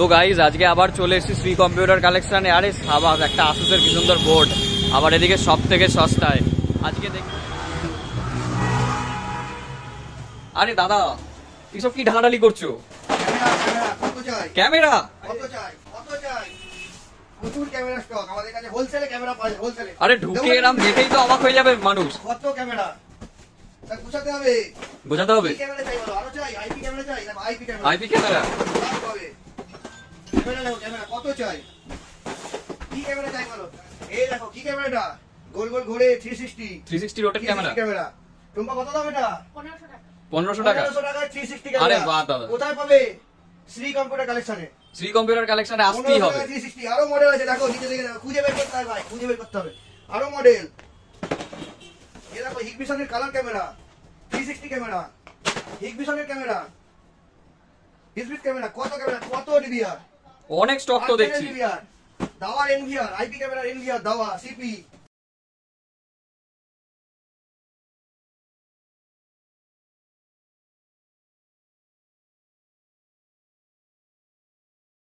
তো গাইজ আজকে আবার চলে এসেছি শ্রী কম্পিউটার কালেকশনে আরে সাবাস একটা আসুসের কি সুন্দর বোর্ড আবার এদিকে সব থেকে সস্তায়। আজকে দেখ আরে দাদা এসব কি ঢালাঢালি করছ? ক্যামেরা? আরে ঢুকে এরাম দেখেই তো অবাক হয়ে যাবে মানুষ। কত ক্যামেরা তা হবে। বোঝাতে হবে IP camera IP camera. IP camera দেখো কত চাই? কি ক্যামেরা চাই বলো? এই দেখো কি ক্যামেরাটা? গোল গোল ঘুরে 360 three sixty rotate camera. Camera. কত দাম এটা? পনেরোশো টাকা। 1500 টাকায় 360 আরে ক্যামেরা। বাহ দাদা। কোথায় পাবে? শ্রী কম্পিউটার কালেকশনে। শ্রী কম্পিউটার কালেকশনে আসতেই হবে। আরও মডেল আছে দেখো নিচে দেখে দেখো। খুঁজে বের করতে হবে ভাই খুঁজে বের করতে হবে। আরও মডেল এ দেখো colour camera. 360 camera. Camera. Camera কত ক্যামেরা? কত ডিভিআর অনেক স্টক তো দেখছি ডিভিআর দাওয়ার এনভিআর আইপি ক্যামেরা এনভিআর দাওয়া সিপি